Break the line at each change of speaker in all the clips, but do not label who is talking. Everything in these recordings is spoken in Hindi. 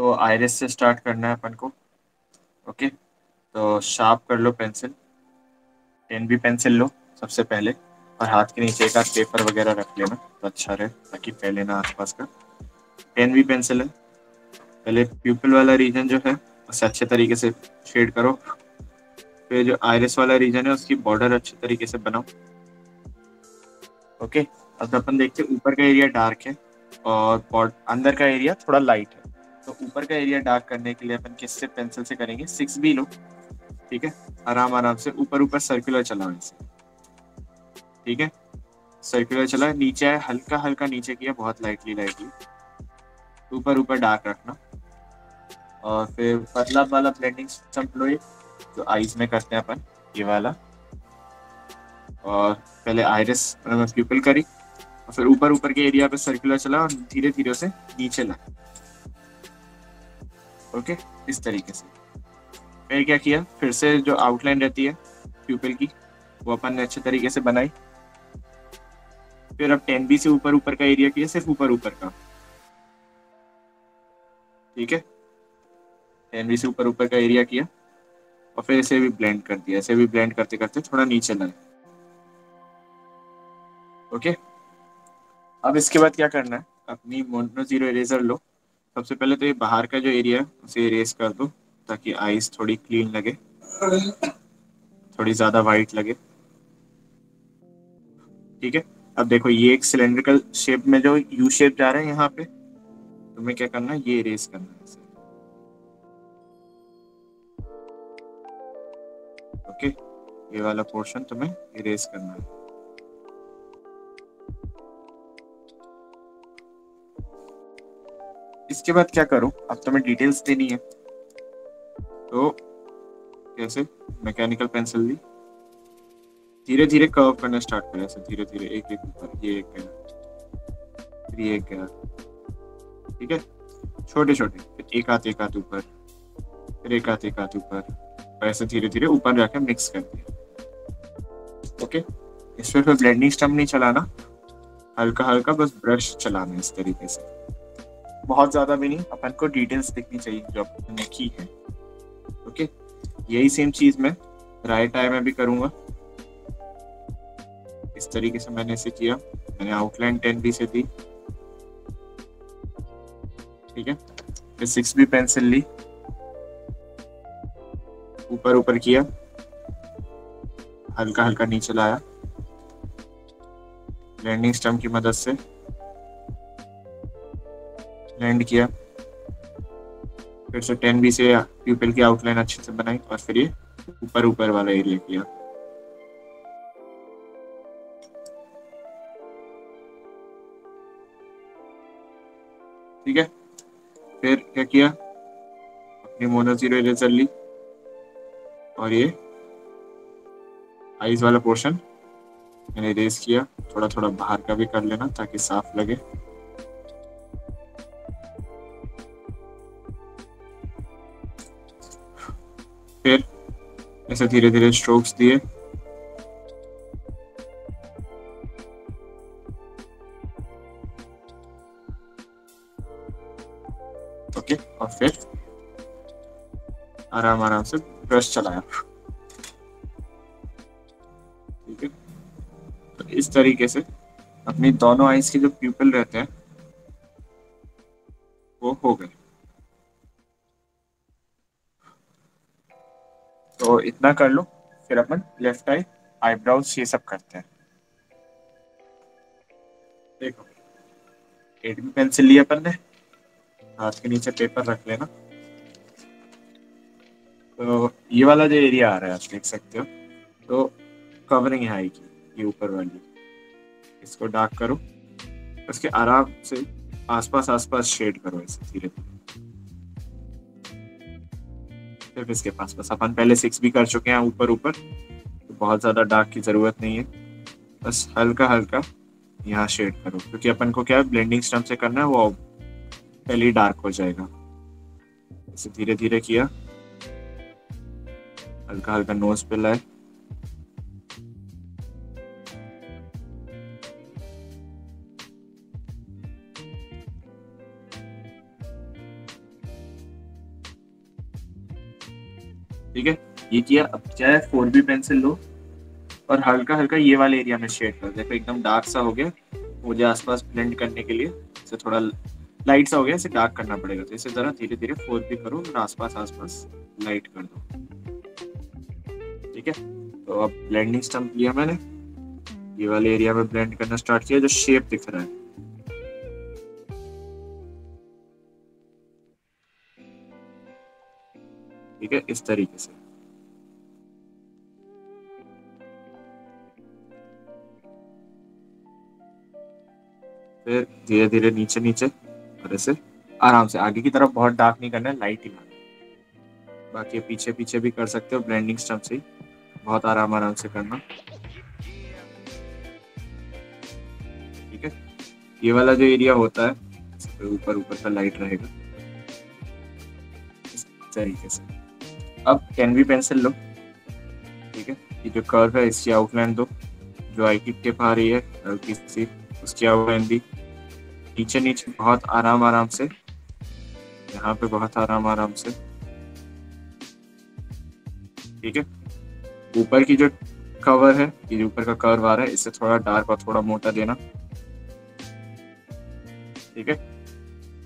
तो आयरिस से स्टार्ट करना है अपन को ओके तो शार्प कर लो पेंसिल टेन भी पेंसिल लो सबसे पहले, और हाथ के नीचे का पेपर वगैरह रख लेना तो अच्छा रहे, ताकि पहले लेना आसपास का। पेन भी पेंसिल है, पहले प्यूपल वाला रीजन जो है, उसे अच्छे तरीके से शेड करो। फिर जो आयरिस वाला रीजन है, उसकी बॉर्डर अच्छे तरीके से बनाओ ओके अब अपन देखते ऊपर का एरिया डार्क है, और अंदर का एरिया थोड़ा लाइट है। तो ऊपर का एरिया डार्क करने के लिए अपन किससे पेंसिल से करेंगे? सिक्स बी लो ठीक है? आराम आराम से ऊपर ऊपर सर्कुलर चलाओ इसे। ठीक है? सर्कुलर चला नीचे है, हल्का हल्का नीचे किया, बहुत लाइटली लाइटली ऊपर ऊपर डार्क रखना। और फिर पतला वाला ब्लेंडिंग स्टम्प लो जो आईज में करते हैं अपन, ये वाला। और पहले आयरिस प्यूपल करी। और फिर ऊपर ऊपर के एरिया पे सर्कुलर चला और धीरे धीरे से नीचे ला ओके? इस तरीके से। फिर क्या किया? फिर से जो आउटलाइन रहती है प्यूपल की, वो अपन ने अच्छे तरीके से बनाई। फिर अब टेन बी से ऊपर ऊपर का एरिया किया, सिर्फ़ ऊपर ऊपर का। ठीक है? टेन बी से ऊपर ऊपर का एरिया किया। और फिर इसे भी ब्लेंड कर दिया, इसे भी ब्लेंड करते करते थोड़ा नीचे लाए ओके? अब इसके बाद क्या करना है? अपनी मोनो ज़ीरो इरेजर लो। सबसे पहले तो ये बाहर का जो एरिया है, उसे इरेज कर दो, ताकि आईज थोड़ी क्लीन लगे, थोड़ी ज़्यादा वाइट लगे। ठीक है? अब देखो, ये एक सिलेंड्रिकल शेप में जो यू शेप जा रहा है यहाँ पे, तुम्हें क्या करना है? ये इरेज करना है ओके ये वाला पोर्शन तुम्हें इरेज करना है। इसके बाद क्या करो? अब तुम्हें डिटेल्स देनी है। तो कैसे मैकेनिकल पेंसिल ली। धीरे धीरे कर्व करना स्टार्ट करें, ऐसे धीरे धीरे एक एक ऊपर, ये एक गया फिर ये एक गया ठीक है? छोटे छोटे फिर एक हाथ एक हाथ ऊपर। फिर एक हाथ एक हाथ ऊपर। ऐसे धीरे धीरे ऊपर जाके मिक्स कर दिया ओके? इसमें फिर ब्लेंडिंग स्टम्प नहीं चलाना। हल्का हल्का बस ब्रश चलाना इस तरीके से। बहुत ज़्यादा भी नहीं, अपन को डिटेल्स दिखनी चाहिए जो अपने की है। ओके यही सेम चीज़ मैं राइट आई में भी करूँगा। इस तरीके से मैंने इसे किया। मैंने आउटलाइन टेन बी से दी। ठीक है? फिर सिक्स बी पेंसिल ली। ऊपर ऊपर किया। हल्का हल्का नीचे लाया। लैंडिंग स्टम्प की मदद से। लैंड किया। फिर से टेन बी से प्यूपल की आउटलाइन अच्छे से बनाई और फिर ये ऊपर ऊपर वाला एरिया किया। ठीक है? फिर क्या किया? अपनी मोनो ज़ीरो इरेजर ली। और ये आइज़ वाला पोर्शन मैंने इरेज किया। थोड़ा थोड़ा बाहर का भी कर लेना ताकि साफ़ लगे। ऐसे धीरे धीरे स्ट्रोक्स दिए। ओके और फिर आराम आराम से ब्रश चलाया। ठीक है? तो इस तरीके से अपनी दोनों आईज के जो प्यूपल रहते हैं तो इतना कर लो। फिर अपन लेफ़्ट आई आईब्राउज ये सब करते हैं। देखो। बी पेंसिल लिया अपन ने। हाथ के नीचे पेपर रख लेना। तो ये वाला जो एरिया आ रहा है, आप देख सकते हो। तो कवरिंग है आएगी ये ऊपर वाली। इसको डार्क करो। उसके आराम से आसपास आसपास शेड करो इसे धीरे धीरे सिर्फ़ इसके पास बस अपन पहले सिक्स भी कर चुके हैं ऊपर ऊपर तो बहुत ज़्यादा डार्क की ज़रूरत नहीं है। बस हल्का हल्का यहाँ शेड करो। क्योंकि अपन को क्या है ब्लेंडिंग स्टम्प से करना है, वो पहले ही डार्क हो जाएगा। इसे धीरे धीरे किया। हल्का हल्का नोज़ पे लाए। ठीक है? ये किया, अब क्या है फोर बी पेंसिल लो और हल्का हल्का ये वाले एरिया में शेड कर देखो, एकदम डार्क सा हो गया। मुझे आसपास ब्लेंड करने के लिए, इसे थोड़ा लाइट सा हो गया, इसे डार्क करना पड़ेगा। तो इसे जरा धीरे धीरे फोर बी करो और आसपास आसपास लाइट कर दो। ठीक है? तो अब ब्लेंडिंग स्टम्प लिया मैंने। ये वाले एरिया में ब्लेंड करना स्टार्ट किया, जो शेप दिख रहा है। ठीक है इस तरीके से फिर धीरे धीरे नीचे नीचे, और ऐसे। आराम से। आगे की तरफ़ बहुत डार्क नहीं करना है लाइट ही लाना बाकी पीछे पीछे भी कर सकते हो ब्लेंडिंग स्टम्प से बहुत आराम आराम से करना। ठीक है? ये वाला जो एरिया होता है ऊपर ऊपर का लाइट रहेगा। इस तरीके से। अब कैन भी पेंसिल लो? ठीक है, ये जो कर्व है, इसकी आउटलाइन दो। जो आई की टिप आ रही है हल्की सी उसकी आउटलाइन दी नीचे नीचे, बहुत आराम आराम से। यहाँ पे बहुत आराम आराम से। ठीक है? ऊपर की जो कवर है, ये जो ऊपर का कर्व आ रहा है, इससे थोड़ा डार्क और थोड़ा मोटा देना। ठीक है?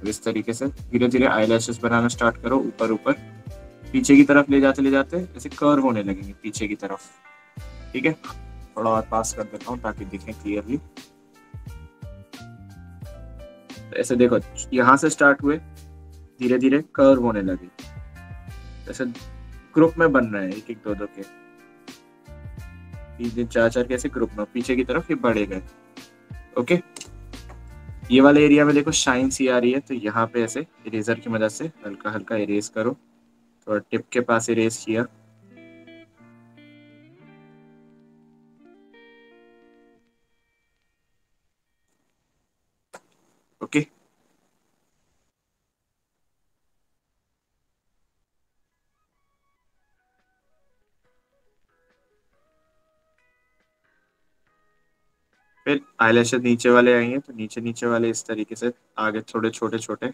इस तरीके से धीरे धीरे आई बनाना स्टार्ट करो, ऊपर ऊपर। पीछे की तरफ़ ले जाते ले जाते, ऐसे कर्व होने लगेंगे पीछे की तरफ़। ठीक है? थोड़ा और पास कर देता हूँ ताकि दिखे क्लियरली ऐसे देखो, यहाँ से स्टार्ट हुए धीरे धीरे कर्व होने लगे। ऐसे ग्रुप में बन रहे हैं एक एक दो दो के। तीन दिन चार चार कैसे ग्रुप में, पीछे की तरफ़ ये बढ़े गए। ओके? ये वाले एरिया में देखो शाइन सी आ रही है तो यहाँ पे ऐसे इरेजर की मदद से हल्का हल्का इरेज करो। थोड़ा टिप के पास इरेज किया। ओके फिर आईलैशेस नीचे वाले आएँगे तो नीचे नीचे वाले इस तरीके से आगे थोड़े छोटे छोटे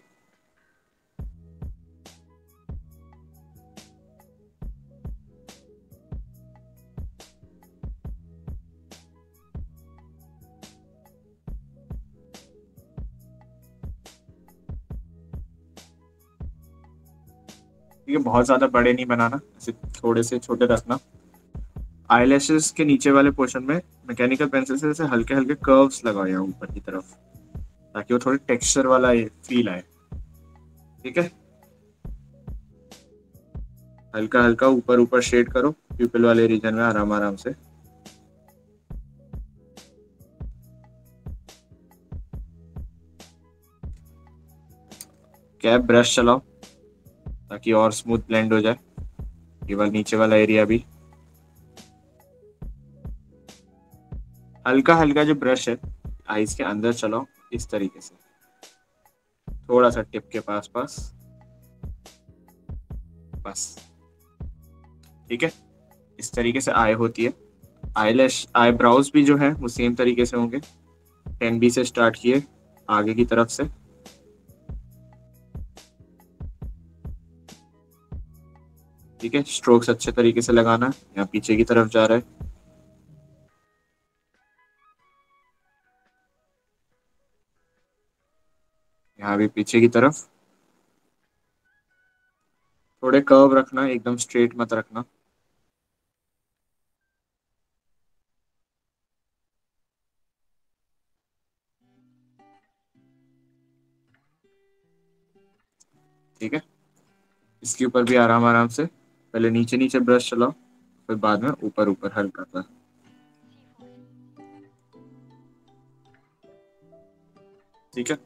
ये बहुत ज़्यादा बड़े नहीं बनाना, ऐसे थोड़े से छोटे रखना। आई के नीचे वाले पोर्शन में मैकेनिकल पेंसिल से ऐसे हल्के हल्के कर्व्स लगाओ यहाँ ऊपर की तरफ़, ताकि वो थोड़े टेक्सचर वाला फील आए। ठीक है? हल्का हल्का ऊपर ऊपर शेड करो प्यूपल वाले रीजन में आराम आराम से। कैप ब्रश चलाओ। ताकि और स्मूथ ब्लेंड हो जाए। केवल नीचे वाला एरिया भी। हल्का हल्का जो ब्रश है आईज के अंदर चलाओ, इस तरीके से। थोड़ा सा टिप के पास पास बस। ठीक है? इस तरीके से आई होती है। आईलैश आई ब्राउज भी जो है, वो सेम तरीके से होंगे। टेन बी से स्टार्ट किए, आगे की तरफ़ से। ठीक है? स्ट्रोक्स अच्छे तरीके से लगाना। है यहाँ पीछे की तरफ़ जा रहा है। यहाँ भी पीछे की तरफ़। थोड़े कर्व रखना, एकदम स्ट्रेट मत रखना। ठीक है? इसके ऊपर भी आराम आराम से। पहले नीचे नीचे ब्रश चलाओ, फिर बाद में ऊपर ऊपर हल्का सा। ठीक है?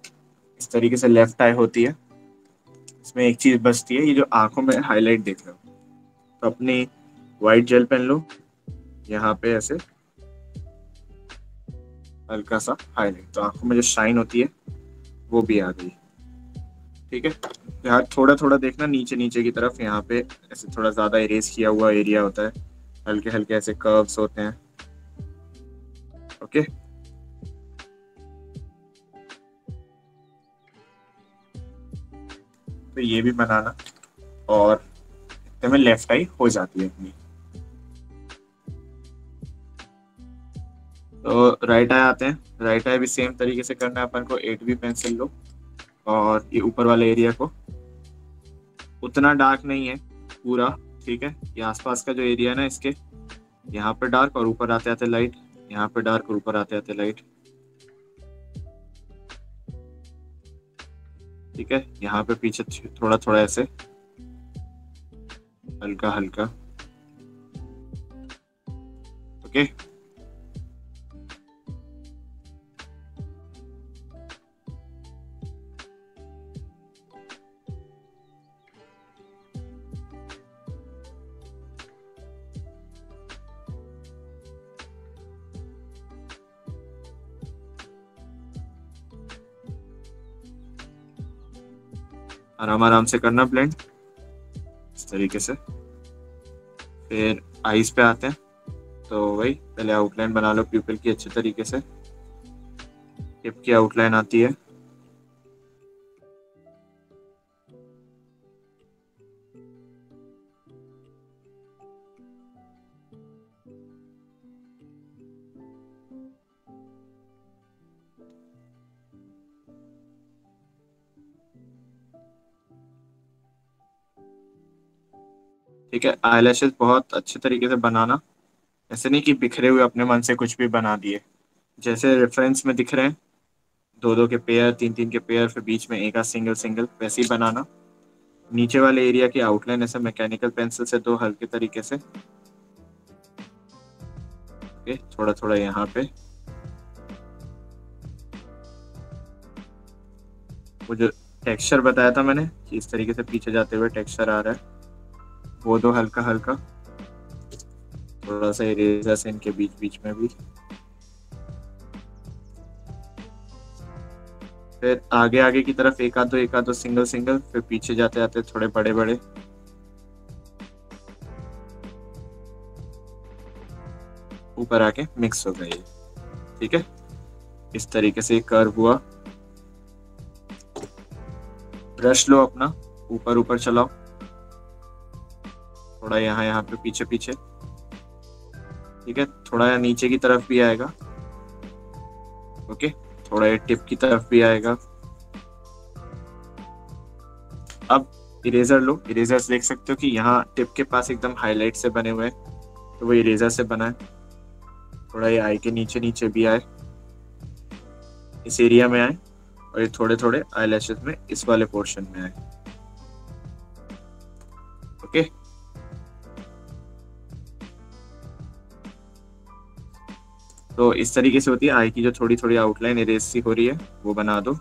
इस तरीके से लेफ़्ट आई होती है। इसमें एक चीज़ बचती है, ये जो आँखों में हाईलाइट देख रहे हो। तो अपनी वाइट जेल पेन लो। यहाँ पे ऐसे हल्का सा हाईलाइट तो आँखों में जो शाइन होती है, वो भी आ गई। ठीक है? यहाँ थोड़ा थोड़ा देखना नीचे नीचे की तरफ़ यहाँ पे ऐसे थोड़ा ज़्यादा इरेज किया हुआ एरिया होता है। हल्के हल्के ऐसे कर्व्स होते हैं। ओके तो ये भी बनाना और हफ़्ते में लेफ़्ट आई हो जाती है अपनी। तो राइट आई आते हैं। राइट आई भी सेम तरीके से करना है। अपन को एट बी पेंसिल लो। और ये ऊपर वाले एरिया को। उतना डार्क नहीं है, पूरा, ठीक है? ये आसपास का जो एरिया है ना इसके, यहाँ पे डार्क और ऊपर आते आते लाइट यहाँ पे डार्क और ऊपर आते आते लाइट ठीक है? यहाँ पे पीछे थोड़ा थोड़ा ऐसे। हल्का हल्का। ओके आराम आराम से करना ब्लेंड इस तरीके से। फिर आईज पे आते हैं। तो वही, पहले आउटलाइन बना लो प्यूपल की अच्छे तरीके से। टिप की आउटलाइन आती है। ठीक है? आई बहुत अच्छे तरीके से बनाना। ऐसे नहीं कि बिखरे हुए अपने मन से कुछ भी बना दिए। जैसे रेफरेंस में दिख रहे हैं दो दो के पेयर तीन तीन के पेयर फिर बीच में एक सिंगल सिंगल वैसे ही बनाना। नीचे वाले एरिया की आउटलाइन ऐसे मैकेनिकल पेंसिल से दो हल्के तरीके से। ओके थोड़ा थोड़ा यहाँ पे। वो जो टेक्सचर बताया था मैंने, कि इस तरीके से पीछे जाते हुए टेक्सचर आ रहा है। वो दो हल्का हल्का। थोड़ा सा इरेजर से इनके बीच बीच में भी। फिर आगे आगे की तरफ़ एक आध एक आध सिंगल सिंगल फिर पीछे जाते जाते थोड़े बड़े बड़े। ऊपर आके मिक्स हो गए ठीक है? इस तरीके से कर्व हुआ। ब्रश लो अपना। ऊपर ऊपर चलाओ। थोड़ा यहाँ यहाँ पे पीछे पीछे। ठीक है, थोड़ा नीचे की तरफ़ भी आएगा। ओके, थोड़ा ये टिप की तरफ़ भी आएगा। अब इरेजर लो। इरेजर देख सकते हो कि यहाँ टिप के पास एकदम हाईलाइट से बने हुए हैं। तो वो इरेजर से बना है। थोड़ा ये आई के नीचे नीचे भी आए। इस एरिया में आए और ये थोड़े थोड़े आई में इस वाले पोर्शन में आए। तो इस तरीके से होती है। आई की जो थोड़ी थोड़ी आउटलाइन इरेज सी हो रही है, वो बना दो।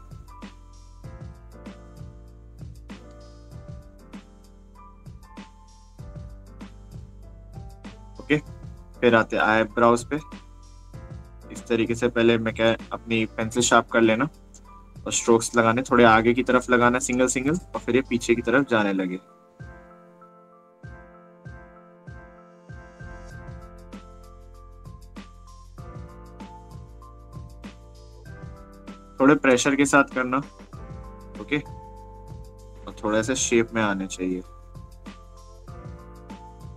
ओके, फिर आते आई ब्राउज पे। इस तरीके से पहले मैं क्या, अपनी पेंसिल शार्प कर लेना और स्ट्रोक्स लगाने, थोड़े आगे की तरफ़ लगाना सिंगल सिंगल और फिर ये पीछे की तरफ़ जाने लगे। थोड़े प्रेशर के साथ करना। ओके और थोड़ा सा शेप में आने चाहिए।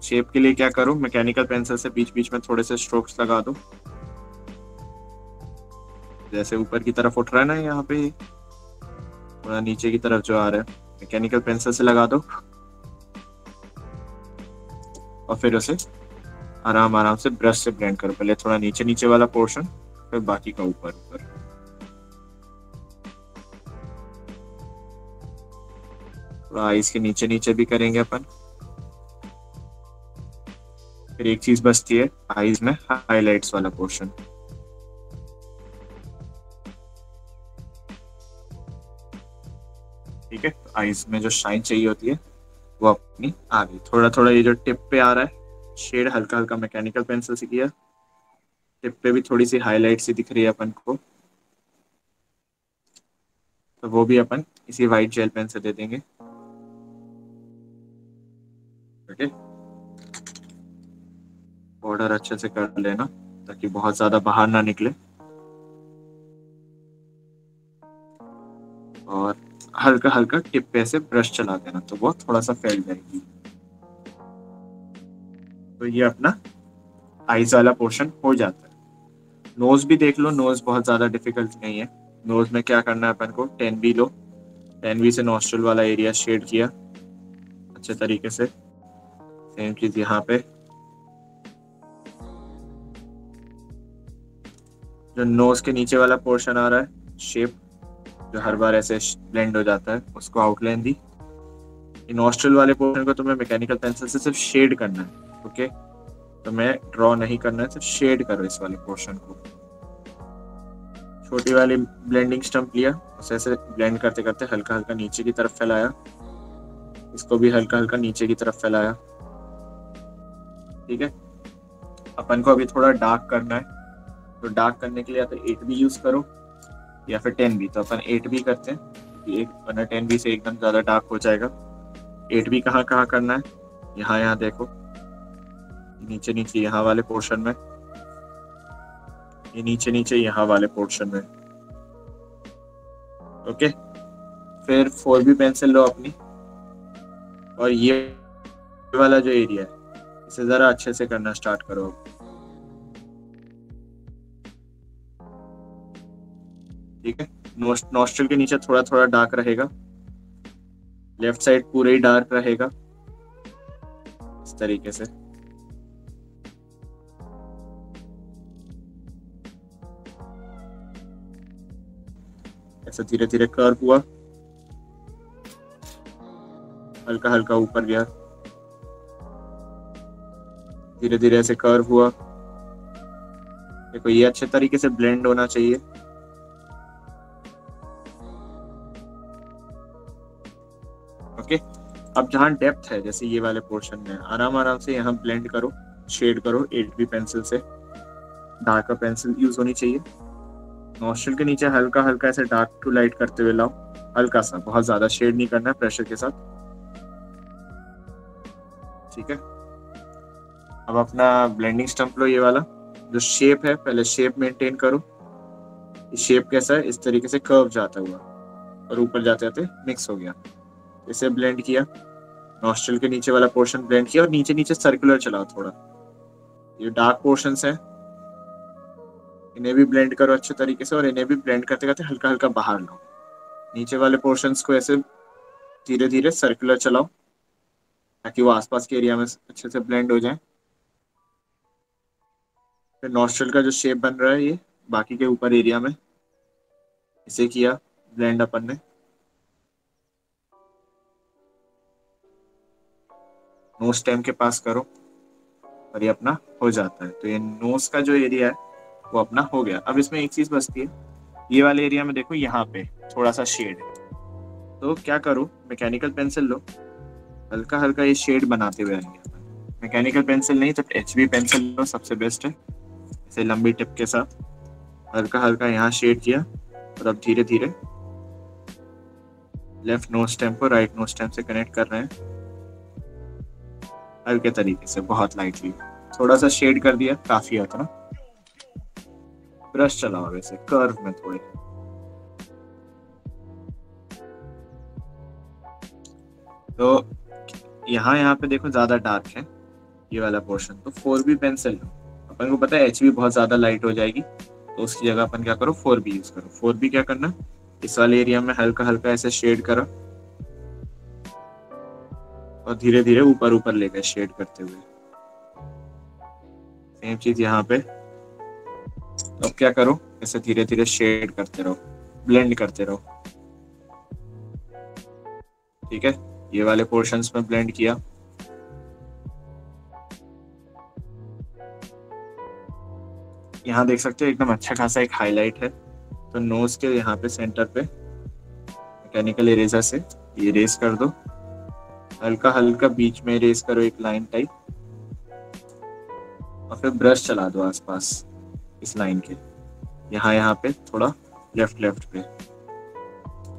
शेप के लिए क्या करूँ? मैकेनिकल पेंसिल से बीच बीच में थोड़े से स्ट्रोक्स लगा दो। जैसे ऊपर की तरफ़ उठ रहा है ना यहाँ पे। थोड़ा नीचे की तरफ़ जो आ रहा है मैकेनिकल पेंसिल से लगा दो। और फिर उसे आराम आराम से ब्रश से ब्लेंड करो। पहले थोड़ा नीचे नीचे वाला पोर्शन फिर बाकी का ऊपर ऊपर थोड़ा आईज के नीचे नीचे भी करेंगे अपन। फिर एक चीज़ बचती है आईज में हाइलाइट्स वाला पोर्शन ठीक है आईज में जो शाइन चाहिए होती है, वो अपनी आ गई। थोड़ा थोड़ा ये जो टिप पे आ रहा है शेड हल्का हल्का मैकेनिकल पेंसिल से किया। टिप पे भी थोड़ी सी हाईलाइट सी दिख रही है अपन को। तो वो भी अपन इसी वाइट जेल पेन से दे देंगे। बॉर्डर अच्छे से कर लेना, ताकि बहुत ज़्यादा बाहर ना निकले। और हल्का हल्का टिप पे से ब्रश चला देना तो वो थोड़ा सा फैल जाएगी। तो ये अपना आईज वाला पोर्शन हो जाता है। नोज़ भी देख लो नोज़ बहुत ज़्यादा डिफ़िकल्ट नहीं है। नोज़ में क्या करना है अपन को? टेन बी लो। टेन बी से नॉस्ट्रल वाला एरिया शेड किया। अच्छे तरीके से। सेम चीज़ यहाँ पे। जो नोज़ के नीचे वाला पोर्शन आ रहा है शेप जो हर बार ऐसे ब्लेंड हो जाता है, उसको आउटलाइन दी। नॉस्ट्रल वाले पोर्शन को तुम्हें मैकेनिकल पेंसिल से सिर्फ़ शेड करना है ओके तो मैं ड्रॉ नहीं करना है, सिर्फ़ शेड करो इस वाले पोर्शन को। छोटी वाली ब्लेंडिंग स्टम्प लिया, उसे ऐसे ब्लेंड करते करते हल्का हल्का नीचे की तरफ़ फैलाया। इसको भी हल्का हल्का नीचे की तरफ़ फैलाया। ठीक है? अपन को अभी थोड़ा डार्क करना है। तो डार्क करने के लिए या तो एट बी यूज़ करो, या फिर टेन बी तो अपन एट बी करते हैं एक, वरना टेन बी से एकदम ज़्यादा डार्क हो जाएगा। एट बी कहाँ कहाँ करना है? यहाँ यहाँ देखो। नीचे नीचे, यहाँ वाले पोर्शन में। ये नीचे नीचे, यहाँ वाले पोर्शन में। ओके फिर फोर बी पेंसिल लो अपनी। और ये वाला जो एरिया है, इसे जरा अच्छे से करना स्टार्ट करो ठीक है? नोस्ट्रल के नीचे थोड़ा थोड़ा डार्क रहेगा। लेफ़्ट साइड पूरे ही डार्क रहेगा। इस तरीके से। ऐसा धीरे धीरे कर्व हुआ। हल्का हल्का ऊपर गया। धीरे धीरे ऐसे कर्व हुआ। देखो, ये अच्छे तरीके से ब्लेंड होना चाहिए। अब जहाँ डेप्थ है, जैसे ये वाले पोर्शन में, आराम आराम से यहाँ ब्लेंड करो शेड करो एट बी पेंसिल से। डार्कर पेंसिल यूज़ होनी चाहिए। नॉस्ट्रल के नीचे हल्का हल्का ऐसे डार्क टू लाइट करते हुए लाओ। हल्का सा, बहुत ज़्यादा शेड नहीं करना है प्रेशर के साथ। ठीक है? अब अपना ब्लेंडिंग स्टम्प लो ये वाला। जो शेप है, पहले शेप मेंटेन करो। शेप कैसा है? इस तरीके से कर्व जाता हुआ। और ऊपर जाते जाते मिक्स हो गया। इसे ब्लेंड किया। नॉस्ट्रल के नीचे वाला पोर्शन ब्लेंड किया और नीचे नीचे सर्कुलर चलाओ थोड़ा। ये डार्क पोर्शन है। इन्हें भी ब्लेंड करो अच्छे तरीके से और इन्हें भी ब्लेंड करते करते हल्का हल्का बाहर लो। नीचे वाले पोर्शन को ऐसे धीरे धीरे सर्कुलर चलाओ ताकि वो आसपास के एरिया में अच्छे से ब्लेंड हो जाए। फिर नॉस्ट्रल का जो शेप बन रहा है ये बाकी के ऊपर एरिया में, इसे किया ब्लेंड अपन ने। नोज़ स्टेम के पास करो और ये अपना हो जाता है। तो ये नोज़ का जो एरिया है, वो अपना हो गया। अब इसमें एक चीज़ बचती है। ये वाले एरिया में देखो, यहाँ पे थोड़ा सा शेड है। तो क्या करो? मैकेनिकल पेंसिल लो। हल्का हल्का ये शेड बनाते हुए आएँगे। मैकेनिकल पेंसिल नहीं तो एच बी पेंसिल लो, सबसे बेस्ट है। इसे लंबी टिप के साथ। हल्का हल्का यहाँ शेड किया और अब धीरे धीरे लेफ़्ट नोज़ स्टेम को राइट नोज़ स्टेम से कनेक्ट कर रहे हैं। हल्के तरीके से, बहुत लाइटली थोड़ा सा शेड कर दिया, काफ़ी आता ना ब्रश चलाओ वैसे कर्व में थोड़े। तो यहाँ यहाँ पे देखो, ज़्यादा डार्क है, ये वाला पोर्शन तो फोर बी पेंसिल लो। अपन को पता है एच बी बहुत ज़्यादा लाइट हो जाएगी तो उसकी जगह अपन क्या करो फोर बी यूज़ करो। फोर बी क्या करना, इस वाले एरिया में हल्का हल्का ऐसे शेड करो। और धीरे धीरे ऊपर ऊपर ले गए शेड करते हुए। सेम चीज़ यहाँ पे। अब क्या करो? ऐसे धीरे धीरे शेड करते रहो। ब्लेंड करते रहो। ठीक है? ये वाले पोर्शंस में ब्लेंड किया। यहाँ देख सकते हो एकदम अच्छा खासा एक हाईलाइट है। तो नोज़ के यहाँ पे सेंटर पे मैकेनिकल इरेजर से इरेज कर दो। हल्का हल्का बीच में रेस करो एक लाइन टाइप और फिर ब्रश चला दो आसपास इस लाइन के। यहाँ यहाँ पे थोड़ा लेफ़्ट लेफ़्ट पे।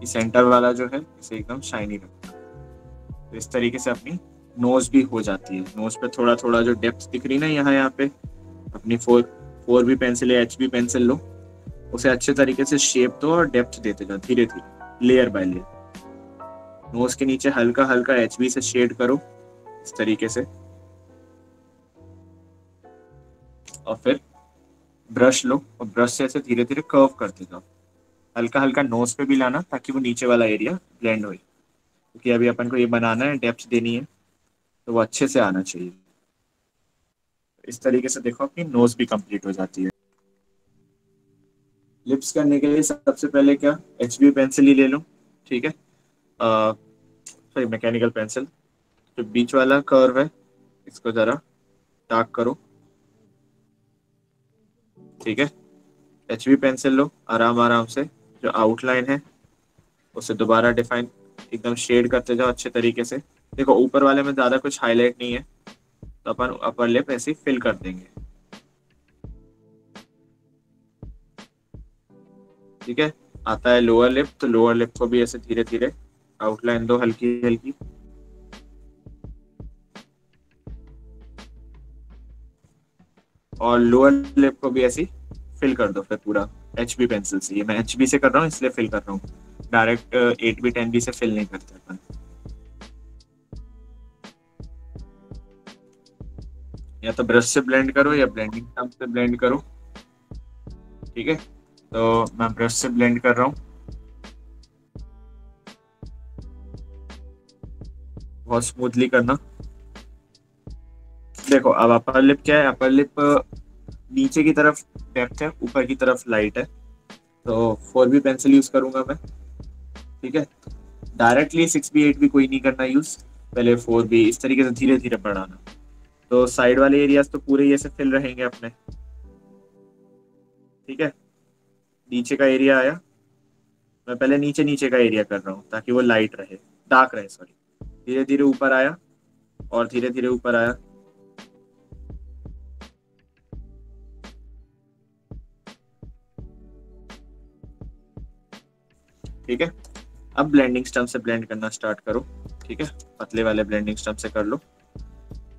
इस सेंटर वाला जो है, इसे एकदम शाइनी रखना। तो इस तरीके से अपनी नोज़ भी हो जाती है। नोज़ पे थोड़ा थोड़ा जो डेप्थ दिख रही ना यहाँ यहाँ पे, अपनी फोर फोर भी पेंसिल या एच बी पेंसिल लो। उसे अच्छे तरीके से शेप दो और डेप्थ देते जाओ धीरे धीरे लेयर बाय लेयर नोज़ के नीचे हल्का हल्का एच बी से शेड करो, इस तरीके से। और फिर ब्रश लो, और ब्रश से ऐसे धीरे धीरे कर्व करते जाओ हल्का हल्का नोज़ पे भी लाना, ताकि वो नीचे वाला एरिया ब्लेंड हो। क्योंकि अभी अपन को ये बनाना है डेप्थ देनी है तो वो अच्छे से आना चाहिए। इस तरीके से देखो अपनी नोज़ भी कंप्लीट हो जाती है। लिप्स करने के लिए सबसे पहले क्या एच बी पेंसिल ही ले लो, ठीक है? सॉरी मैकेनिकल पेंसिल जो बीच वाला कर्व है, इसको ज़रा डार्क करो। ठीक है? एच बी पेंसिल लो, आराम आराम से। जो आउटलाइन है, उसे दोबारा डिफाइन एकदम शेड करते जाओ अच्छे तरीके से। देखो, ऊपर वाले में ज़्यादा कुछ हाईलाइट नहीं है। तो अपन अपर लिप ऐसे फिल कर देंगे। ठीक है? आता है लोअर लिप तो लोअर लिप को भी ऐसे धीरे धीरे आउटलाइन दो हल्की हल्की। और लोअर लिप को भी ऐसी फिल कर दो फिर पूरा। एच बी पेंसिल से। ये मैं एच बी से कर रहा हूँ, इसलिए फिल कर रहा हूँ। Direct eight B ten B से फिल नहीं करते अपन। या तो ब्रश से ब्लेंड करो या ब्लेंडिंग से ब्लेंड करो। ठीक है? तो मैं ब्रश से ब्लेंड कर रहा हूँ। बहुत स्मूथली करना। देखो, अब अपर लिप क्या है? अपर लिप नीचे की तरफ़ डेप्थ है, ऊपर की तरफ़ लाइट है। तो फोर बी पेंसिल यूज़ करूँगा मैं, ठीक है? डायरेक्टली सिक्स बी एट भी कोई नहीं करना यूज़ पहले फोर बी इस तरीके से धीरे धीरे बढ़ाना। तो साइड वाले एरियाज़ तो पूरे ये से फिल रहेंगे अपने। ठीक है? नीचे का एरिया आया। मैं पहले नीचे नीचे का एरिया कर रहा हूँ, ताकि वो लाइट रहे। डार्क रहे सॉरी धीरे धीरे ऊपर आया और धीरे धीरे ऊपर आया। ठीक है? अब ब्लेंडिंग स्टम्प से ब्लेंड करना स्टार्ट करो, ठीक है? पतले वाले ब्लेंडिंग स्टम्प से कर लो।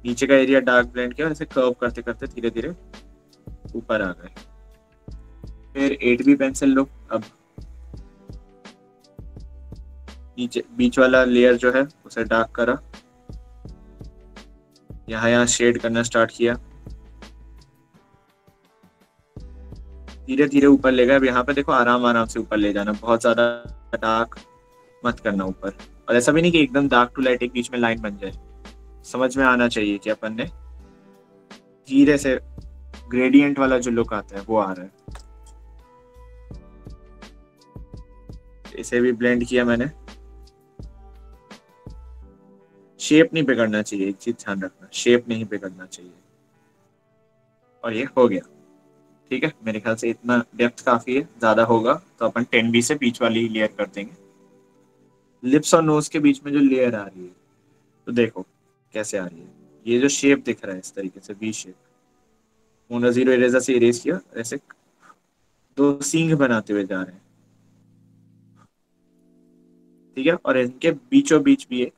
नीचे का एरिया डार्क ब्लेंड किया ऐसे कर्व करते करते धीरे धीरे ऊपर आ गए। फिर एट बी पेंसिल लो, अब नीचे बीच वाला लेयर जो है, उसे डार्क करा। यहाँ यहाँ शेड करना स्टार्ट किया। धीरे धीरे ऊपर ले गए। अब यहाँ पे देखो, आराम आराम से ऊपर ले जाना। बहुत ज़्यादा डार्क मत करना ऊपर। और ऐसा भी नहीं कि एकदम डार्क टू लाइट एक बीच में लाइन बन जाए। समझ में आना चाहिए कि अपन ने धीरे से ग्रेडियंट वाला जो लुक आता है, वो आ रहा है। इसे भी ब्लेंड किया मैंने। शेप नहीं बिगड़ना चाहिए, एक चीज़ ध्यान रखना, शेप नहीं बिगड़ना चाहिए। और ये हो गया। ठीक है, मेरे ख्याल से इतना डेप्थ काफ़ी है, ज़्यादा होगा तो अपन टेन बी से बीच वाली लेयर कर देंगे। लिप्स और नोज़ के बीच में जो लेयर आ रही है तो देखो कैसे आ रही है। ये जो शेप दिख रहा है, इस तरीके से V shape mono zero eraser से इरेज किया, ऐसे दो सींग बनाते हुए जा रहे हैं। ठीक है, और इनके बीचों बीच भी एक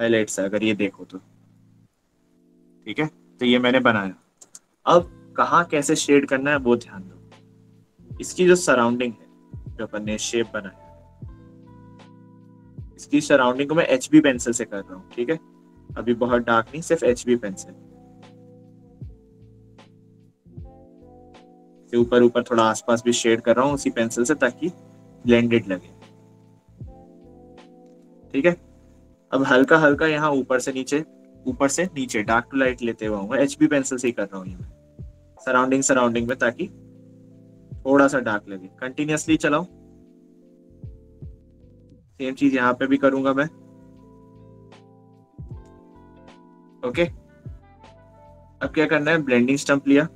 हाईलाइट्स है, अगर ये देखो तो। ठीक है? तो ये मैंने बनाया। अब कहा कैसे शेड करना है वो ध्यान दो। इसकी जो सराउंडिंग है, जो अपन ने शेप बनाया। इसकी सराउंडिंग को मैं एच बी पेंसिल से कर रहा हूँ, ठीक है? अभी बहुत डार्क नहीं, सिर्फ़ एच बी पेंसिल ऊपर ऊपर थोड़ा आसपास भी शेड कर रहा हूँ उसी पेंसिल से ताकि ब्लेंडेड लगे। ठीक है? अब हल्का हल्का यहाँ ऊपर से नीचे, ऊपर से नीचे डार्क टू लाइट लेते हुए एच बी पेंसिल से ही कर रहा हूँ मैं। सराउंडिंग सराउंडिंग में ताकि थोड़ा सा डार्क लगे। कंटिन्यूसली चलाओ सेम चीज़ यहाँ पे भी करूँगा मैं। ओके अब क्या करना है? ब्लेंडिंग स्टंप लिया।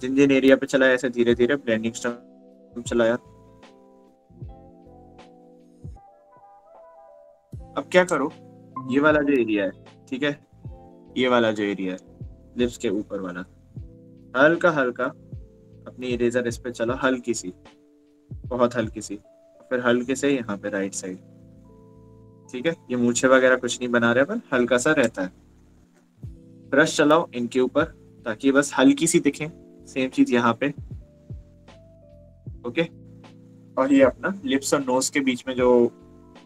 जिन जिन एरिया पे चलाया, ऐसे धीरे धीरे ब्लेंडिंग स्टंप चलाया। अब क्या करो? ये वाला जो एरिया है, ठीक है? ये वाला जो एरिया है लिप्स के ऊपर वाला। हल्का हल्का अपनी इरेजर इस पे चला, हल्की सी। बहुत हल्की सी। फिर हल्के से यहाँ पे राइट साइड ठीक है? ये मूछे वगैरह कुछ नहीं बना रहे, पर हल्का सा रहता है। ब्रश चलाओ इनके ऊपर, ताकि बस हल्की सी दिखे। सेम चीज़ यहाँ पे। ओके और ये अपना लिप्स और नोज़ के बीच में जो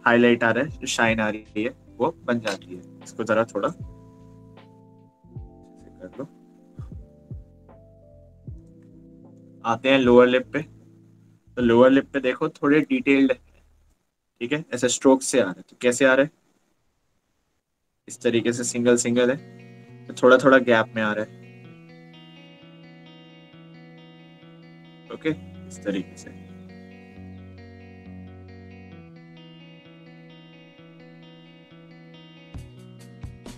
हाईलाइट आ रहा है शाइन आ रही है, वो बन जाती है। इसको जरा थोड़ा कर लो। आते हैं लोअर लिप पे। तो लोअर लिप पे देखो, थोड़े डिटेल्ड है। ठीक है? ऐसे स्ट्रोक से आ रहे तो कैसे आ रहे इस तरीके से सिंगल सिंगल है। तो थोड़ा थोड़ा गैप में आ रहा है। ओके इस तरीके से।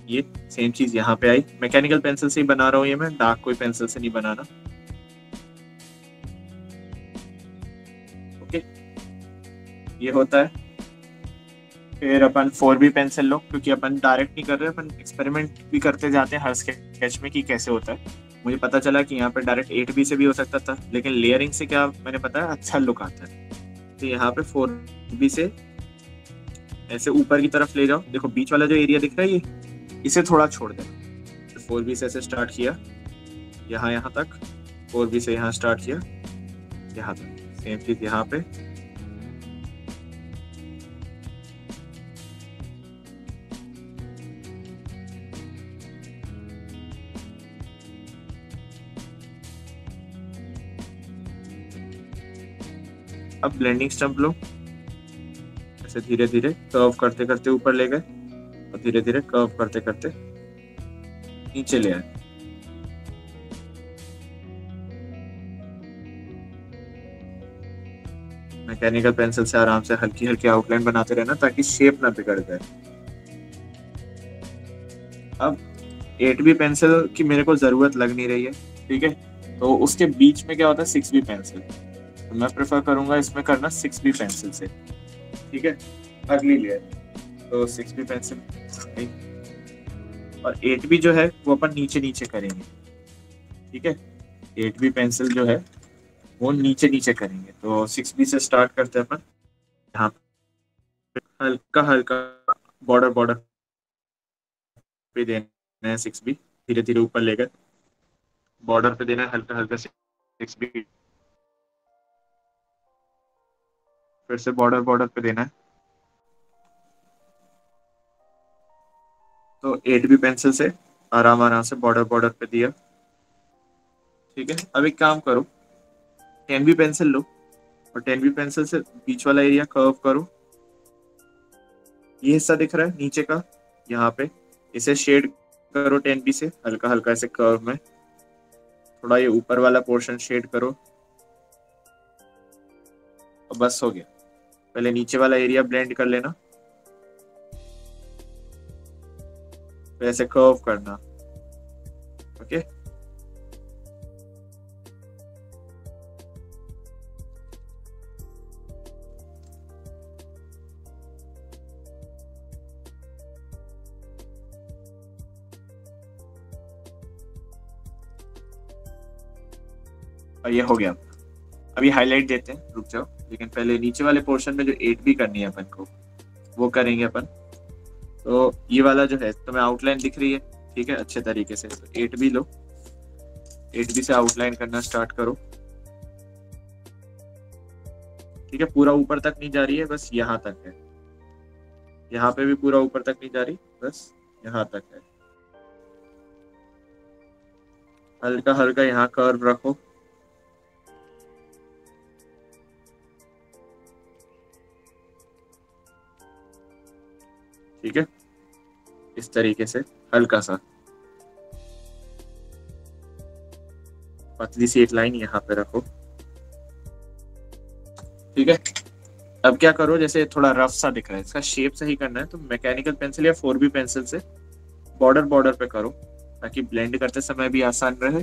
ये सेम चीज़ यहाँ पे आई। मैकेनिकल पेंसिल से ही बना रहा हूँ ये मैं डार्क कोई पेंसिल से नहीं बनाना। ओके ये होता है। फिर अपन फोर बी पेंसिल लो, क्योंकि अपन डायरेक्ट नहीं कर रहे, अपन एक्सपेरिमेंट भी करते जाते हैं हर स्केच में कि कैसे होता है। मुझे पता चला कि यहाँ पे डायरेक्ट एट बी से भी हो सकता था, लेकिन लेयरिंग से क्या मैंने पता है अच्छा लुक आता है। तो यहाँ पे फोर बी से ऐसे ऊपर की तरफ़ ले जाओ। देखो, बीच वाला जो एरिया दिख रहा है ये इसे थोड़ा छोड़ दे। तो फोर बी से ऐसे स्टार्ट किया। यहाँ यहाँ तक। फोर बी से यहाँ स्टार्ट किया। यहाँ तक। सेम चीज़ यहाँ पे। अब ब्लेंडिंग स्टम्प लो। ऐसे धीरे धीरे कर्व करते करते ऊपर ले गए। और धीरे धीरे कर्व करते करते नीचे ले आए। मैकेनिकल पेंसिल से आराम से हल्की हल्की आउटलाइन बनाते रहना ताकि शेप ना बिगड़ जाए। अब एट बी पेंसिल की मेरे को ज़रूरत लग नहीं रही है, ठीक है? तो उसके बीच में क्या होता है? सिक्स बी पेंसिल तो मैं प्रेफर करूँगा इसमें करना सिक्स बी पेंसिल से, ठीक है? अगली लेयर तो सिक्स बी पेंसिल और एट बी जो है, वो अपन नीचे नीचे करेंगे। ठीक है? एट बी पेंसिल जो है, वो नीचे नीचे करेंगे। तो सिक्स बी से स्टार्ट करते हैं अपन। यहाँ हल्का हल्का बॉर्डर बॉर्डर पे देना है सिक्स बी धीरे धीरे ऊपर लेकर बॉर्डर पे देना है, हल्का हल्का सिक्स बी फिर से बॉर्डर बॉर्डर पे देना है। तो एट बी पेंसिल से आराम आराम से बॉर्डर बॉर्डर पे दिया। ठीक है, अब एक काम करो। टेन बी पेंसिल लो। और टेन बी पेंसिल से बीच वाला एरिया कर्व करो। ये हिस्सा दिख रहा है नीचे का, यहाँ पे। इसे शेड करो टेन बी से, हल्का हल्का ऐसे कर्व में। थोड़ा ये ऊपर वाला पोर्शन शेड करो। और बस हो गया। पहले नीचे वाला एरिया ब्लेंड कर लेना। ऐसे कर्व करना। ओके और ये हो गया। अभी हाईलाइट देते हैं। रुक जाओ। लेकिन पहले नीचे वाले पोर्शन में जो एट भी करनी है अपन को, वो करेंगे अपन। तो ये वाला जो है तो मैं आउटलाइन दिख रही है, ठीक है? अच्छे तरीके से। तो एट बी लो। एट बी से आउटलाइन करना स्टार्ट करो। ठीक है? पूरा ऊपर तक नहीं जा रही है, बस यहाँ तक है। यहाँ पे भी पूरा ऊपर तक नहीं जा रही, बस यहाँ तक है। हल्का हल्का यहाँ कर्व रखो। ठीक है? इस तरीके से हल्का सा पतली सी एक लाइन यहाँ पे रखो। ठीक है? अब क्या करो, जैसे थोड़ा रफ सा दिख रहा है, इसका शेप सही करना है तो मैकेनिकल पेंसिल या फोर बी पेंसिल से बॉर्डर बॉर्डर पे करो, ताकि ब्लेंड करते समय भी आसान रहे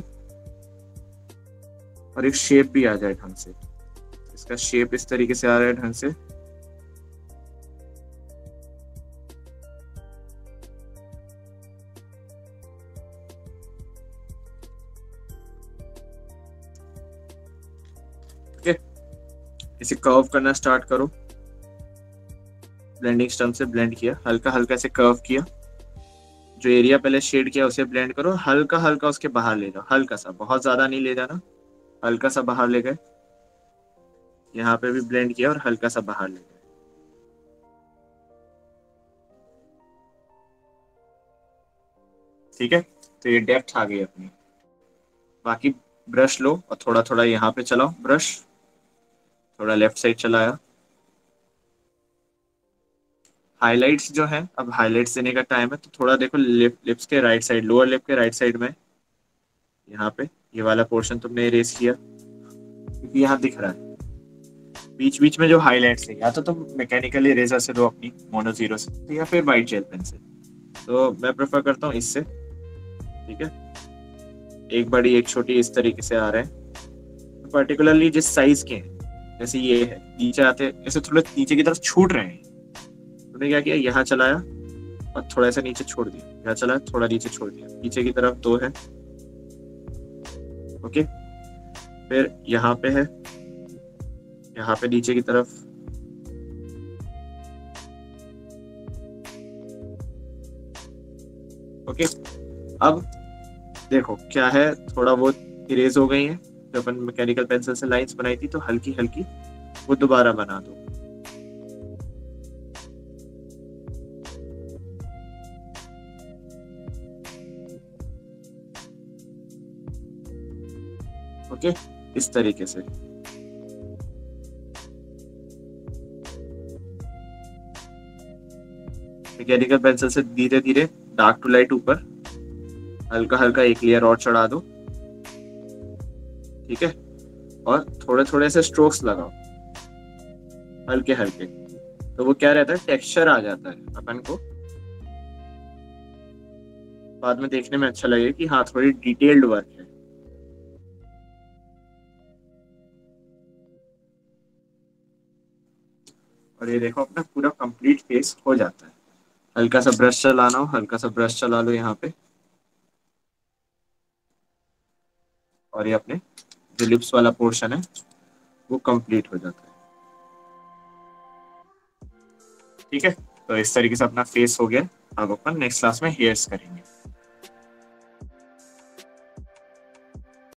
और एक शेप भी आ जाए ढंग से। इसका शेप इस तरीके से आ रहा है ढंग से। कर्व करना स्टार्ट करो। ब्लेंडिंग स्टम्प से ब्लेंड किया। हल्का हल्का से कर्व किया। जो एरिया पहले शेड किया, उसे ब्लेंड करो। हल्का हल्का उसके बाहर ले जाओ। हल्का सा, बहुत ज़्यादा नहीं ले जाना। हल्का सा बाहर ले गए। यहाँ पे भी ब्लेंड किया और हल्का सा बाहर ले गए। ठीक है? तो ये डेप्थ आ गई अपनी। बाकी ब्रश लो और थोड़ा थोड़ा यहाँ पे चलाओ। ब्रश थोड़ा लेफ़्ट साइड चलाया। हाइलाइट्स जो है, अब हाइलाइट्स देने का टाइम है तो थोड़ा देखो लिप लिप्स के राइट साइड लोअर लिप के राइट साइड में, यहाँ पे, ये वाला पोर्शन तुमने इरेज किया। क्योंकि यहाँ दिख रहा है। बीच बीच में जो हाईलाइट्स है, या तो तुम मैकेनिकली इरेजर से दो अपनी मोनो ज़ीरो से, या फिर वाइट जेल पेन से। तो मैं प्रेफर करता हूँ इससे, ठीक है? एक बड़ी, एक छोटी इस तरीके से आ रहे हैं। पर्टिकुलरली जिस साइज़ के हैं जैसे ये है, नीचे आते, ऐसे थोड़े नीचे की तरफ़ छूट रहे हैं। तुमने क्या किया? यहाँ चलाया और थोड़ा सा नीचे छोड़ दिया। यहाँ चलाया थोड़ा नीचे छोड़ दिया। नीचे की तरफ़ दो है। ओके? फिर यहाँ पे है। यहाँ पे नीचे की तरफ़। ओके? अब देखो, क्या है? थोड़ा बहुत इरेज हो गई है। अपन मैकेनिकल पेंसिल से लाइंस बनाई थी तो हल्की हल्की वो दोबारा बना दो। ओके? इस तरीके से। मैकेनिकल पेंसिल से धीरे धीरे डार्क टू लाइट ऊपर हल्का हल्का एक लेयर और चढ़ा दो। ठीक है? और थोड़े थोड़े से स्ट्रोक्स लगाओ। हल्के हल्के तो वो क्या रहता है? टेक्सचर आ जाता है अपन को। बाद में देखने में अच्छा लगे कि हाँ थोड़ी डिटेल्ड वर्क है। और ये देखो, अपना पूरा कंप्लीट फेस हो जाता है। हल्का सा ब्रश चलाना हो, हल्का सा ब्रश चला लो यहाँ पे। और ये अपने जो लिप्स वाला पोर्शन है, वो कंप्लीट हो जाता है। ठीक है? तो इस तरीके से अपना फेस हो गया। अब अपन नेक्स्ट क्लास में हेयर्स करेंगे।